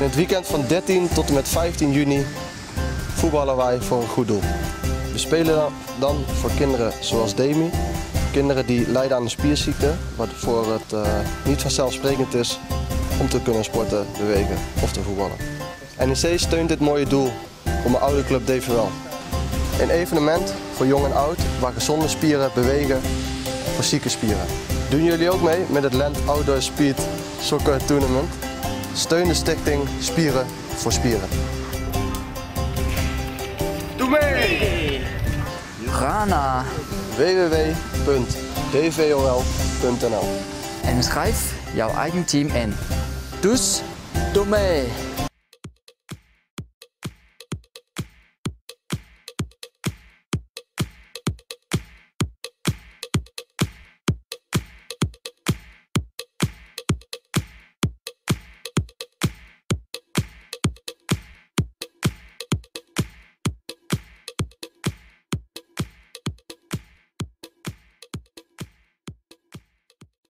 In het weekend van 13 tot en met 15 juni voetballen wij voor een goed doel. We spelen dan- voor kinderen zoals Demi, kinderen die lijden aan een spierziekte, waarvoor het eh, niet vanzelfsprekend is om te kunnen sporten, bewegen of te voetballen. NEC steunt dit mooie doel voor mijn oude club DVL. Een evenement voor jong en oud waar gezonde spieren bewegen voor zieke spieren. Doen jullie ook mee met het Land Outdoor Speed Soccer Tournament? Steun de stichting Spieren voor Spieren. Doe mee! Ga naar www.dvol.nl en schrijf jouw eigen team in. Dus doe mee!